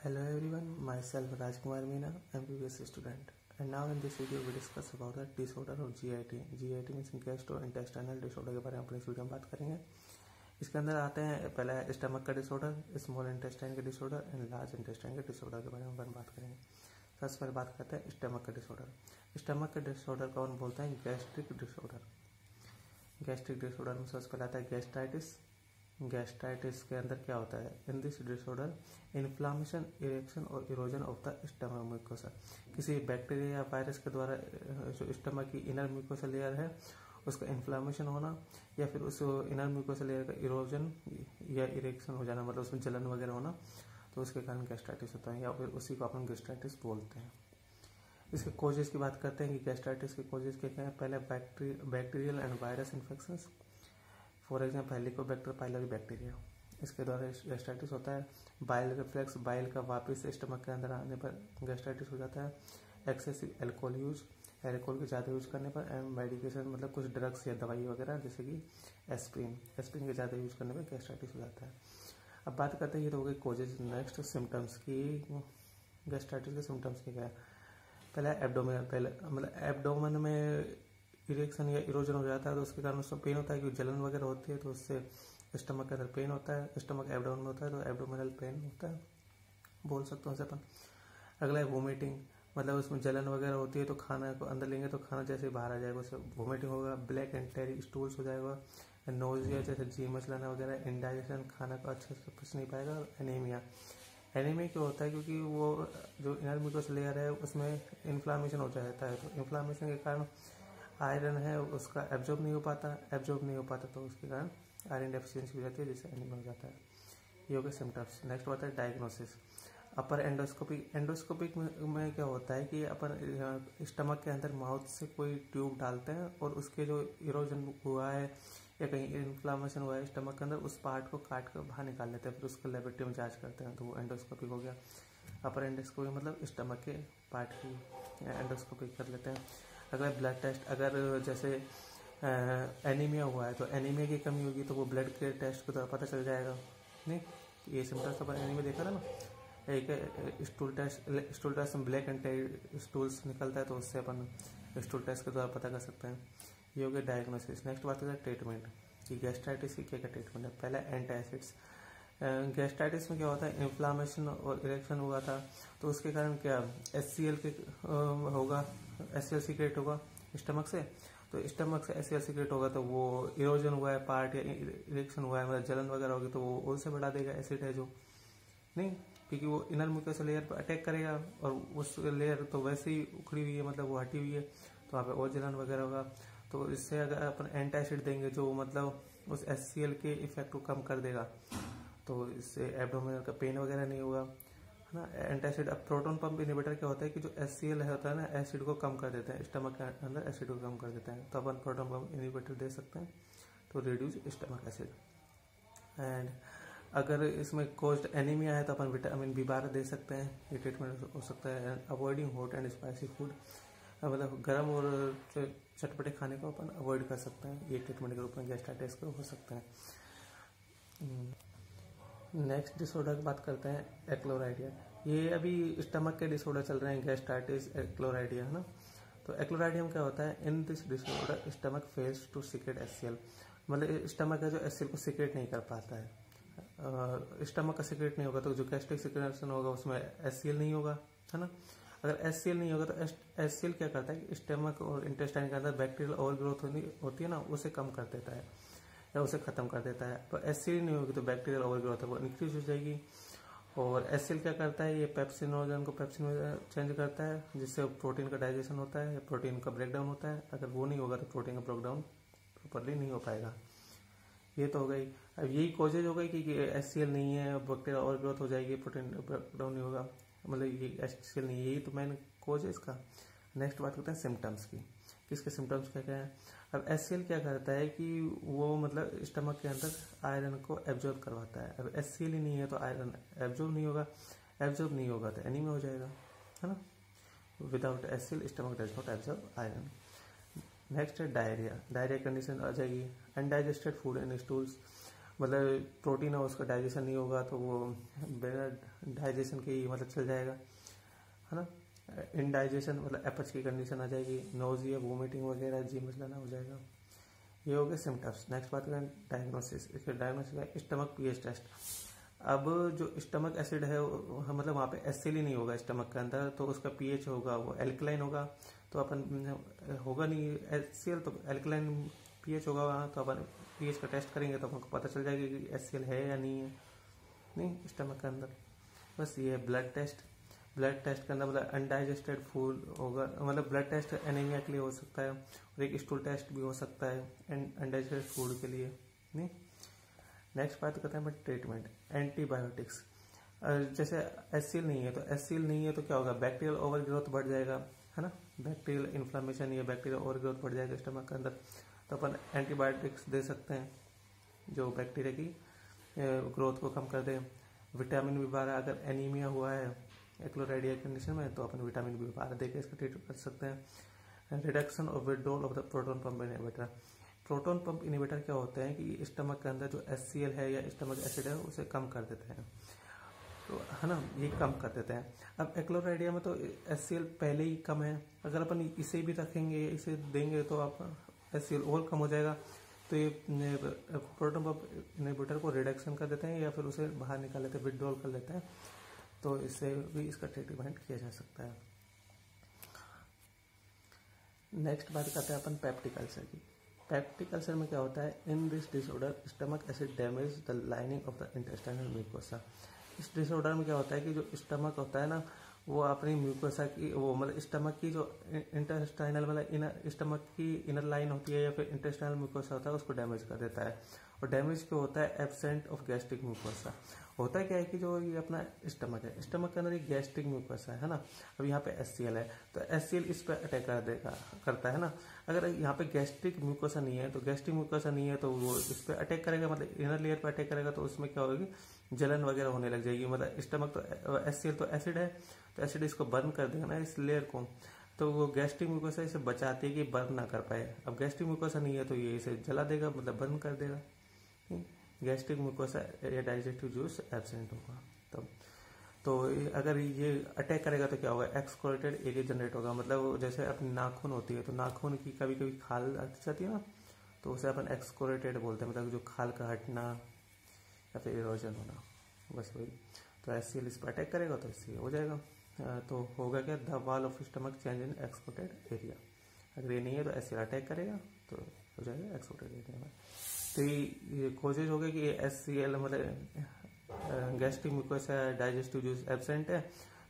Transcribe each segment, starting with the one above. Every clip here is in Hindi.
Hello everyone, myself Rajkumar Meena, MBBS student. And now in this video we discuss about the disorder of GIT. GIT means gastrointestinal disorder के बारे में अपने इस वीडियो में बात करेंगे। इसके अंदर आते हैं पहला स्टमक का डिसऑर्डर स्मॉल इंटेस्टाइन का डिसऑर्डर एंड लार्ज इंटेस्टाइन के डिसऑर्डर के बारे में अपन बात करेंगे। सबसे पहले बात करते हैं स्टमक का डिसऑर्डर स्टमक का डिसऑर्डर कौन बोलते हैं? गैस्ट्रिक डिसऑर्डर गैस्ट्रिक डिसऑर्डर में सबसे पहले आता है गैस्ट्राइटिस गैस्ट्राइटिस के अंदर क्या होता है? In this disorder inflammation erection और erosion of the stomach mucosa किसी बैक्टीरिया या वायरस के द्वारा जो स्टमक की इनर म्यूकोसा लेयर है, उसका इन्फ्लामेशन होना या फिर उस इनर म्यूकोसा लेयर का इरोजन या इरेक्शन हो जाना मतलब उसमें जलन वगैरह होना तो उसके कारण गैस्ट्राइटिस होता है या फिर उसी को अपन गैस्ट्राइटिस बोलते हैं। इसके कोजेस की बात करते हैं कि गैस्ट्राइटिस के कोजेस क्या क्या है? पहले bacterial and virus infection for example Helicobacter pylori bacteria इसके द्वारा गैस्ट्राइटिस होता है। बाइल रिफ्लेक्स बाइल का वापस स्टमक के अंदर आने पर गैस्ट्राइटिस हो जाता है। एक्सेसिव एल्कोहल यूज़ एल्कोहल के ज़्यादा यूज़ करने पर एंड मेडिकेशन मतलब कुछ ड्रग्स या दवाई वगैरह, जैसे कि एस्प्रिन एस्प्रिन के ज़्यादा यूज़ करने पर गैस्ट्राइटिस हो जाता है। अब बात करते हैं ये तो हो गई कोजेज नेक्स्ट सिम्टम्स की गैस्ट्राइटिस के सिम्टम्स के क्या पहले एब्डोमिन पहले मतलब एब्डोमन में इरेक्शन या इरोजन हो जाता है तो उसके कारण उसमें पेन होता है, क्योंकि जलन वगैरह होती है तो उससे स्टमक के अंदर पेन होता है स्टमक एबडाउन में होता है तो एबडोमिनल पेन होता है। बोल सकते हैं उसे अपन। अगला है वोमिटिंग मतलब उसमें जलन वगैरह होती है तो खाना को अंदर लेंगे तो खाना जैसे बाहर आ जाएगा, उससे वोमिटिंग होगा ब्लैक एंड टेरी स्टूल्स हो जाएगा नोजिया जैसे जी मचलाना वगैरह इंडाइजेशन खाना को अच्छे से पच नहीं पाएगा एनीमिया एनीमिया क्यों होता है? क्योंकि वो जो इनर म्यूकस लेयर है, उसमें इन्फ्लामेशन हो जाता है तो इन्फ्लामेशन के कारण आयरन है, उसका एब्जॉर्ब नहीं हो पाता एब्जॉर्ब नहीं हो पाता तो उसके कारण आयरन डेफिशिएंसी हो जाती है, जिससे एनीमिया हो जाता है। ये हो गए सिम्टम्स नेक्स्ट होता है डायग्नोसिस अपर एंडोस्कोपिक एंडोस्कोपिक में क्या होता है कि अपन स्टमक के अंदर माउथ से कोई ट्यूब डालते हैं और उसके जो इरोजन हुआ है या कहीं इन्फ्लामेशन हुआ है स्टमक के अंदर, उस पार्ट को काट कर बाहर निकाल लेते हैं, फिर उसको लेबोरेटरी में जाँच करते हैं तो वो एंडोस्कोपिक हो गया। अपर एंडोस्कोपिक मतलब स्टमक के पार्ट की एंडोस्कोपिक कर लेते हैं। अगर ब्लड टेस्ट अगर जैसे एनीमिया हुआ है तो एनीमिया की कमी होगी तो वो ब्लड के टेस्ट के द्वारा पता चल जाएगा। नहीं? ये सिम्टम्स अपन एनीमिया देखा था ना? एक स्टूल टेस्ट स्टूल टेस्ट में ब्लैक एंड स्टूल्स निकलता है तो उससे अपन स्टूल टेस्ट के द्वारा पता कर सकते हैं। ये हो गया डायग्नोसिस नेक्स्ट बात करते हैं ट्रीटमेंट कि गैस्ट्राइटिस की क्या क्या ट्रीटमेंट है? पहले एंटासिड्स गैस्ट्राइटिस में क्या होता है? इन्फ्लामेशन और इरेक्शन हुआ था तो उसके कारण क्या? एससीएल के होगा। एस सीक्रेट होगा स्टमक से तो स्टमक से एस सीक्रेट होगा तो वो इरोजन हुआ है पार्ट या इरेक्शन हुआ है मतलब जलन वगैरह होगी तो वो और से बढ़ा देगा एसिड है जो। नहीं, क्योंकि वो इनर म्यूकस लेयर पर अटैक करेगा और उस लेयर तो वैसे ही उखड़ी हुई है मतलब वो हटी हुई है तो वहाँ पे और जलन वगैरह होगा। तो इससे अगर अपन एंटी एंटासिड देंगे जो मतलब उस एस के इफ़ेक्ट को कम कर देगा तो इससे एब्डोमिनल का पेन वगैरह नहीं होगा। है ना? एंटासिड अब प्रोटोन पंप इनिबिटर क्या होता है कि जो एस सी एल होता है ना एसिड को कम कर देते हैं स्टमक के अंदर एसिड को कम कर देते हैं। तो अपन प्रोटोन पंप इनिबिटर दे सकते हैं तो रिड्यूस स्टमक एसिड एंड अगर इसमें कोस्ट एनीमिया है तो अपन विटामिन बी बारह दे सकते हैं। ये ट्रीटमेंट हो सकता है। Avoiding hot and spicy food मतलब गर्म और चटपटे खाने को अपन अवॉइड कर सकते हैं। ये ट्रीटमेंट के रूप में गैस्ट्राइटिस को हो सकते हैं। नेक्स्ट डिसऑर्डर की बात करते हैं एक्लोराइडिया ये अभी स्टमक के डिसऑर्डर चल रहे हैं गैस्ट्राइटिस एक्लोराइडिया है ना? तो एक्लोराइडिया में क्या होता है? In this disorder stomach fails to secrete S मतलब स्टमक है जो एस को सिक्रेट नहीं कर पाता है। स्टमक का सिक्रेट नहीं होगा तो जो गैस्ट्रिक सिक्रेशन होगा, उसमें एससीएल नहीं होगा, है ना? अगर एससीएल नहीं होगा तो एससीएल क्या करता है स्टमक और इंटेस्टाइन के अंदर बैक्टीरियल ओवर ग्रोथ होती है ना, उसे कम कर देता है। या उसे खत्म कर देता है। तो एस नहीं होगी तो बैक्टीरियल ओवर ग्रोथ है, वो इंक्रीज हो जाएगी। और एस क्या करता है? ये पेप्सिनोजन को पेप्सिन चेंज करता है, जिससे प्रोटीन का डाइजेशन होता है या प्रोटीन का ब्रेकडाउन होता है। अगर वो नहीं होगा तो प्रोटीन का ब्रेकडाउन प्रॉपरली नहीं हो पाएगा। ये तो हो गई। अब यही कोजेज हो गई कि एस नहीं है बैक्टीरिया ओवर ग्रोथ हो जाएगी प्रोटीन ब्रेकडाउन नहीं होगा। मतलब ये एस नहीं है, यही तो मेन कोज है इसका। नेक्स्ट बात करते हैं सिम्टम्स की। किसके सिम्टम्स क्या क्या है। अब एस क्या करता है कि वो मतलब स्टमक के अंदर आयरन को एब्जॉर्ब करवाता है। अब एस ही नहीं है तो आयरन एब्जॉर्ब नहीं होगा। एब्जॉर्ब नहीं होगा तो एनीमिया हो जाएगा, है ना? Without S stomach does not absorb iron next है डायरिया डायरिया कंडीशन आ जाएगी। अनडाइजेस्टेड फ़ूड इन स्टूल्स मतलब प्रोटीन है, उसका डाइजेशन नहीं होगा तो वो बिना डाइजेशन के ही मतलब चल जाएगा, है ना? इनडाइजेशन मतलब एपच की कंडीशन आ जाएगी नोजिया वोमिटिंग वगैरह जी मसलाना हो जाएगा। ये हो गए सिम्टम्स नेक्स्ट बात करें डायग्नोसिस इसके डायग्नोसिस स्टमक पीएच टेस्ट अब जो स्टमक एसिड है मतलब वहाँ पे एसिड ही नहीं होगा स्टमक के अंदर तो उसका पीएच होगा, वो एल्कलाइन होगा तो अपन, होगा नहीं एस तो एल्कलाइन पीएच होगा वहाँ तो अपन पीएच का टेस्ट करेंगे तो हमको पता चल जाएगा कि एस है या नहीं है, नहीं स्टमक के अंदर। बस ये है ब्लड टेस्ट ब्लड टेस्ट के अंदर मतलब अनडाइजेस्टेड फ़ूड होगा मतलब ब्लड टेस्ट एनीमिया के लिए हो सकता है और एक स्टूल टेस्ट भी हो सकता है अनडाइजेस्टेड फ़ूड के लिए, नहीं? नेक्स्ट बात करते हैं ट्रीटमेंट एंटीबायोटिक्स जैसे एसिल नहीं है तो एसिल नहीं है तो क्या होगा? बैक्टीरियल ओवर ग्रोथ बढ़ जाएगा, है ना? बैक्टीरियल इन्फ्लामेशन या बैक्टीरियल ओवर ग्रोथ बढ़ जाएगा स्टमक के अंदर तो अपन एंटीबायोटिक्स दे सकते हैं, जो बैक्टीरिया की ग्रोथ को कम कर दे। विटामिन बी बारह अगर एनीमिया हुआ है एक्लोराइडिया कंडीशन में तो अपन विटामिन बी बारह देकर इसका ट्रीट कर सकते हैं। Reduction of withdrawal of the proton pump inhibitor proton pump inhibitor क्या होते हैं कि स्टमक के अंदर जो एससीएल है या स्टमक एसिड है, उसे कम कर देते हैं। तो है ना? ये कम कर देते हैं। अब एक्लोराइडिया में तो एससीएल पहले ही कम है। अगर अपन इसे भी रखेंगे, इसे देंगे तो आप एस और कम हो जाएगा। तो ये प्रोटोन पंप इनिवेटर को रिडक्शन कर देते हैं या फिर उसे बाहर निकाल लेते हैं विड्रॉल कर लेते हैं। तो इससे भी इसका ट्रीटमेंट किया जा सकता है। नेक्स्ट बात करते हैं अपन पेप्टिक अल्सर की। पेप्टिक अल्सर में क्या होता है? In this disorder stomach acid damage the lining of the intestinal mucosa इस डिसऑर्डर में क्या होता है कि जो स्टमक होता है ना, वो अपनी म्यूकोसा की, वो मतलब स्टमक की जो इंटेस्टाइनल मतलब इनर स्टमक की इनर लाइन होती है या फिर इंटेस्टाइनल म्यूकोसा होता है, उसको डैमेज कर देता है। और डैमेज क्यों होता है? एबसेंट ऑफ़ गैस्ट्रिक म्यूकोसा होता क्या है कि जो ये अपना स्टमक है, स्टमक के अंदर एक गैस्ट्रिक म्यूकस है है ना? अब यहाँ पे एससीएल है तो एस इस पर अटैक कर देगा, करता है ना? अगर यहाँ पे गैस्ट्रिक म्यूकोसा नहीं है तो गैस्ट्रिक म्यूकोसा नहीं है तो वो इस पर अटैक करेगा मतलब इनर लेयर पर अटैक करेगा तो उसमें क्या होगी जलन वगैरह होने लग जाएगी। मतलब स्टमक तो एस तो एसिड है तो एसिड इसको बर्न कर देगा ना इस लेयर को। तो वो गैस्ट्रिक म्यूकोसा इसे बचाती है कि बर्न ना कर पाए। अब गैस्ट्रिक म्यूकोसा नहीं है तो ये इसे जला देगा मतलब बर्न कर देगा। गैस्ट्रिक मुकोसा या डाइजेस्टिव जूस एबसेंट होगा। तब तो अगर ये अटैक करेगा तो क्या होगा? एक्सकोरेटेड एरिया जनरेट होगा। मतलब जैसे अपनी नाखून होती है तो नाखून की कभी कभी खाल हट जाती है ना तो उसे अपन एक्सकोरेटेड बोलते हैं। मतलब जो खाल का हटना या फिर इरोजन होना। बस वही। तो एस इस पर अटैक करेगा तो इससे हो जाएगा। तो होगा क्या? The wall of stomach change in exported area अगर ये नहीं है तो एस अटैक करेगा तो हो जाएगा एक्सपोर्टेड एरिया में तो ये कोशिश होगी कि एस सी एल मतलब गैस्ट्रिक म्यूकोस है डाइजेस्टिव जूस एबसेंट है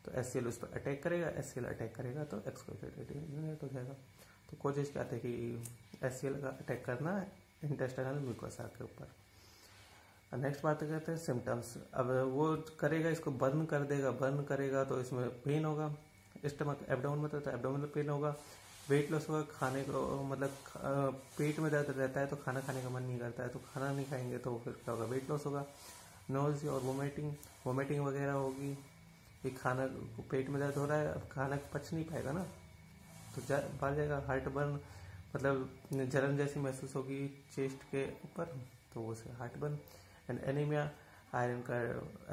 तो एस सी एल उस पर अटैक करेगा एस सी एल अटैक करेगा तो एक्सकोजेट हो जाएगा। तो कोशिश क्या थे कि एस सी एल का अटैक करना इंटेस्टाइनल म्यूकोसा के ऊपर। नेक्स्ट बात करते हैं सिम्टम्स अब वो करेगा, इसको बर्न कर देगा बर्न करेगा तो इसमें पेन होगा। स्टमक एबडाउन में तो एबडाउन में पेन होगा। वेट लॉस होगा खाने को मतलब पेट में दर्द रहता है तो खाना खाने का मन नहीं करता है तो खाना नहीं खाएँगे तो फिर क्या होगा? वेट लॉस होगा। नोज़ और वोमिटिंग वोमिटिंग वगैरह होगी। ये खाना, पेट में दर्द हो रहा है, अब खाना पच नहीं पाएगा ना? तो जा बढ़ जाएगा हार्ट बर्न मतलब जलन जैसी महसूस होगी चेस्ट के ऊपर तो वो से heartburn and anaemia iron का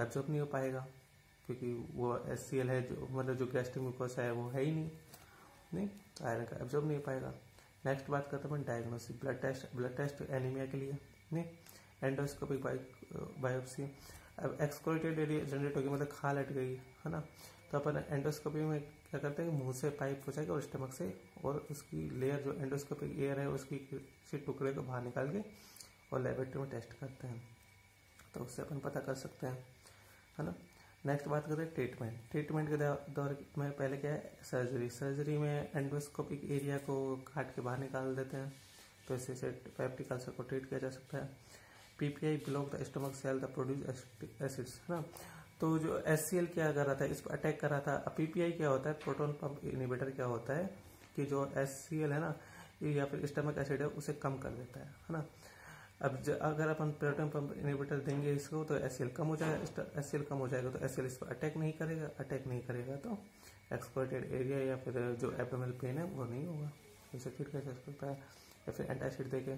एब्जॉर्ब नहीं हो पाएगा, क्योंकि वो एस है जो मतलब जो गैस्ट्रिक म्यूकोस है, वो है ही नहीं। नहीं? आयरन का एब्जॉर्ब नहीं हो पाएगा। नेक्स्ट बात करते हैं diagnosis blood test blood test anaemia के लिए, नहीं? एंडोस्कोपिक बायोप्सी अब एक्सकोरेटेड एरिया जनरेट होगी मतलब खाल हट गई, है ना? तो अपन एंडोस्कोपी में क्या करते हैं मुँह से पाइप हो जाएगा और स्टमक से और उसकी लेयर जो एंडोस्कोपिक एयर है, उसकी किसी टुकड़े को बाहर निकाल के और लेबोरेटरी में टेस्ट करते हैं। तो उससे अपन पता कर सकते हैं, है ना? नेक्स्ट बात करते हैं ट्रीटमेंट ट्रीटमेंट के दौर में पहले क्या है? सर्जरी सर्जरी में एंडोस्कोपिक एरिया को काट के बाहर निकाल देते हैं तो इससे से पेप्टिक अल्सर को ट्रीट किया जा सकता है। PPI block the stomach cell the produce acids है ना? तो जो एससीएल क्या कर रहा था? इस पर अटैक कर रहा था। अब पीपीआई क्या होता है? प्रोटोन पंप इनिवेटर क्या होता है? कि जो एससीएल है ना, या फिर स्टमक एसिड है, उसे कम कर देता है है ना? अब अगर अपन प्रोटोन पंप इनिवेटर देंगे इसको तो एस कम हो जाएगा एस कम हो जाएगा तो एस इस पर अटैक नहीं करेगा अटैक नहीं करेगा तो एक्सपोर्टेड एरिया या फिर जो एबडोमिनल पेन है, वो नहीं होगा। इसे कैसे सकता है। या फिर एंटासिड देके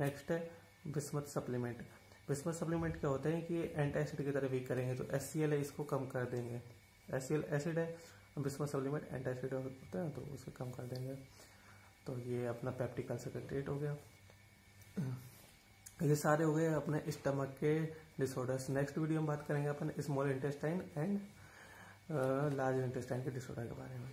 नेक्स्ट है बिस्मत सप्लीमेंट बिस्मत सप्लीमेंट क्या होते हैं कि एंटी एसिड की तरह वीक करेंगे जो एस है, इसको कम कर देंगे। एस एसिड है बिस्मत सप्लीमेंट एंटी एसिड होते हैं तो उसे कम कर देंगे। तो ये अपना पेप्टिकल सेक्रेटरेट हो गया। ये सारे हो गए अपने स्टमक के डिसऑर्डर्स नेक्स्ट वीडियो में बात करेंगे अपन small intestine and large intestine के डिसऑर्डर के बारे में।